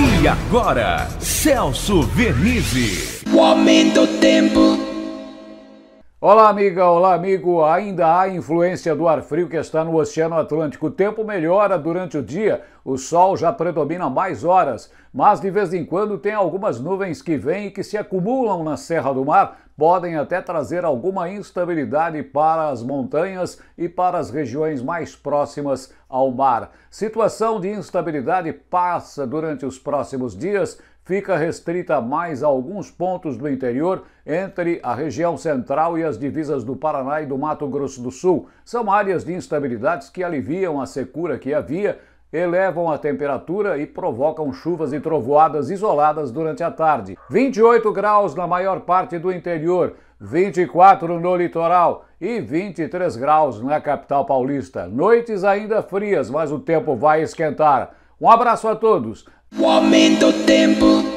E agora, Celso Vernizzi. O aumento do tempo. Olá, amiga, olá, amigo. Ainda há influência do ar frio que está no Oceano Atlântico. O tempo melhora durante o dia, o sol já predomina mais horas, mas de vez em quando tem algumas nuvens que vêm e que se acumulam na Serra do Mar, podem até trazer alguma instabilidade para as montanhas e para as regiões mais próximas ao mar. Situação de instabilidade passa durante os próximos dias fica restrita mais a alguns pontos do interior entre a região central e as divisas do Paraná e do Mato Grosso do Sul. São áreas de instabilidades que aliviam a secura que havia, elevam a temperatura e provocam chuvas e trovoadas isoladas durante a tarde. 28 graus na maior parte do interior, 24 no litoral e 23 graus na capital paulista. Noites ainda frias, mas o tempo vai esquentar. Um abraço a todos. O aumento do tempo.